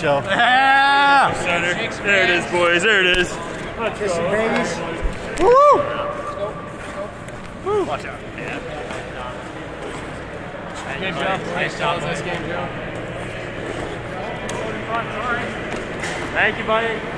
Joe. Yeah! Center. There it is, boys. There it is. Kiss your babies. Watch out. Good job. Nice job. Nice game, Joe. Thank you, buddy.